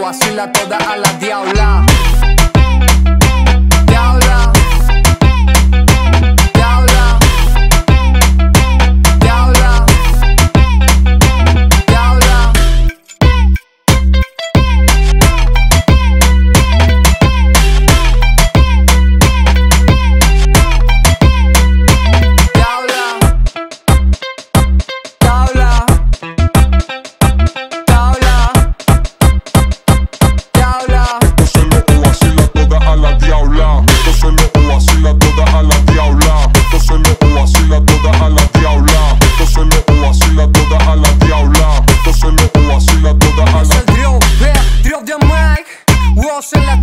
vacila toda a la diabla. en la